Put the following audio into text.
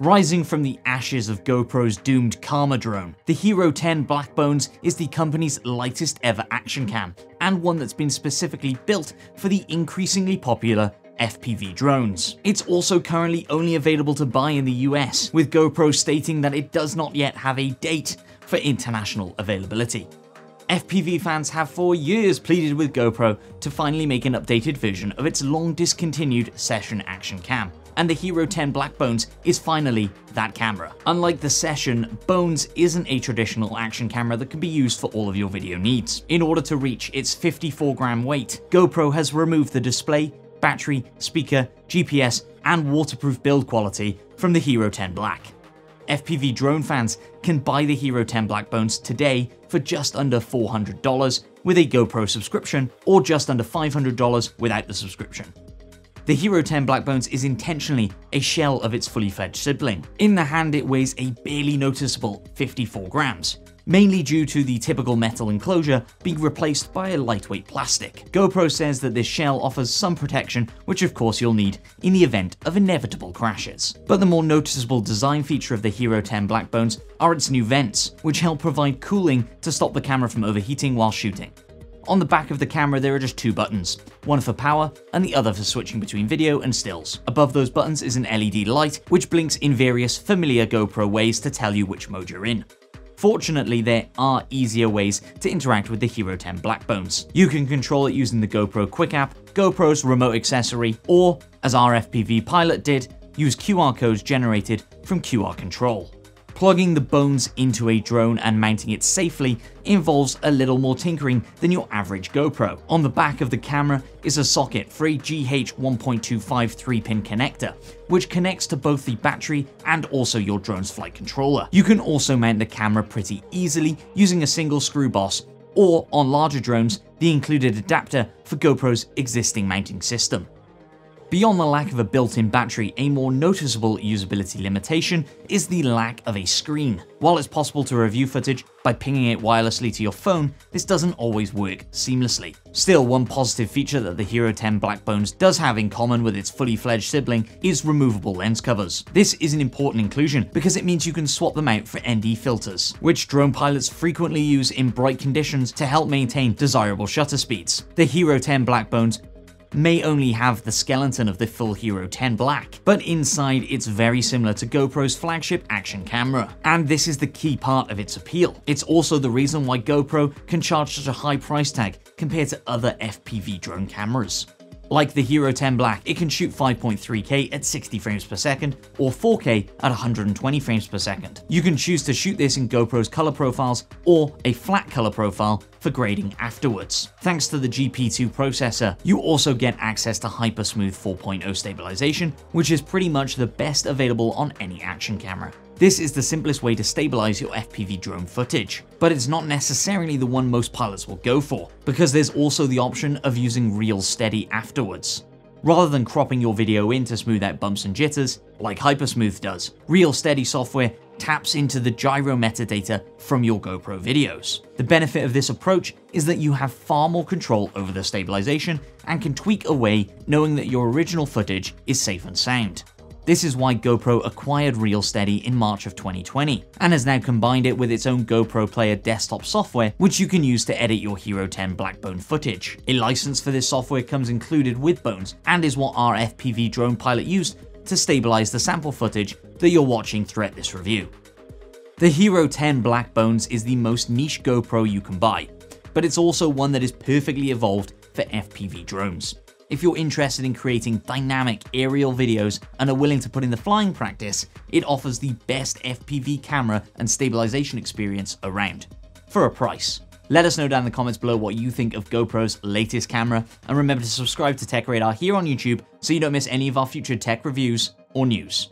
Rising from the ashes of GoPro's doomed Karma drone, the Hero 10 Black Bones is the company's lightest ever action cam, and one that's been specifically built for the increasingly popular FPV drones. It's also currently only available to buy in the US, with GoPro stating that it does not yet have a date for international availability. FPV fans have for years pleaded with GoPro to finally make an updated version of its long discontinued session action cam, and the Hero 10 Black Bones is finally that camera. Unlike the Session, Bones isn't a traditional action camera that can be used for all of your video needs. In order to reach its 54 gram weight, GoPro has removed the display, battery, speaker, GPS, and waterproof build quality from the Hero 10 Black. FPV drone fans can buy the Hero 10 Black Bones today for just under $400 with a GoPro subscription or just under $500 without the subscription. The Hero 10 Black Bones is intentionally a shell of its fully fledged sibling. In the hand it weighs a barely noticeable 54 grams, mainly due to the typical metal enclosure being replaced by a lightweight plastic. GoPro says that this shell offers some protection, which of course you'll need in the event of inevitable crashes. But the more noticeable design feature of the Hero 10 Black Bones are its new vents, which help provide cooling to stop the camera from overheating while shooting. On the back of the camera there are just two buttons, one for power and the other for switching between video and stills. Above those buttons is an LED light which blinks in various familiar GoPro ways to tell you which mode you're in. Fortunately, there are easier ways to interact with the Hero 10 Black Bones. You can control it using the GoPro Quick app, GoPro's remote accessory, or, as our FPV pilot did, use QR codes generated from QR Control. Plugging the bones into a drone and mounting it safely involves a little more tinkering than your average GoPro. On the back of the camera is a socket for a GH 1.25 3-pin connector, which connects to both the battery and also your drone's flight controller. You can also mount the camera pretty easily using a single screw boss or on larger drones, the included adapter for GoPro's existing mounting system. Beyond the lack of a built-in battery, a more noticeable usability limitation is the lack of a screen. While it's possible to review footage by pinging it wirelessly to your phone, this doesn't always work seamlessly. Still, one positive feature that the Hero 10 Black Bones does have in common with its fully fledged sibling is removable lens covers. This is an important inclusion because it means you can swap them out for ND filters, which drone pilots frequently use in bright conditions to help maintain desirable shutter speeds. The Hero 10 Black Bones may only have the skeleton of the full Hero 10 Black, but inside it's very similar to GoPro's flagship action camera. And this is the key part of its appeal. It's also the reason why GoPro can charge such a high price tag compared to other FPV drone cameras. Like the Hero 10 Black, it can shoot 5.3K at 60 frames per second or 4K at 120 frames per second. You can choose to shoot this in GoPro's color profiles or a flat color profile for grading afterwards. Thanks to the GP2 processor, you also get access to Hypersmooth 4.0 stabilization, which is pretty much the best available on any action camera. This is the simplest way to stabilize your FPV drone footage, but it's not necessarily the one most pilots will go for, because there's also the option of using ReelSteady afterwards. Rather than cropping your video in to smooth out bumps and jitters, like Hypersmooth does, ReelSteady software taps into the gyro metadata from your GoPro videos. The benefit of this approach is that you have far more control over the stabilization and can tweak away knowing that your original footage is safe and sound. This is why GoPro acquired ReelSteady in March of 2020, and has now combined it with its own GoPro Player desktop software, which you can use to edit your Hero 10 Black Bone footage. A license for this software comes included with Bones, and is what our FPV drone pilot used to stabilize the sample footage that you're watching throughout this review. The Hero 10 Black Bones is the most niche GoPro you can buy, but it's also one that is perfectly evolved for FPV drones. If you're interested in creating dynamic aerial videos and are willing to put in the flying practice, it offers the best FPV camera and stabilization experience around, for a price. Let us know down in the comments below what you think of GoPro's latest camera, and remember to subscribe to TechRadar here on YouTube so you don't miss any of our future tech reviews or news.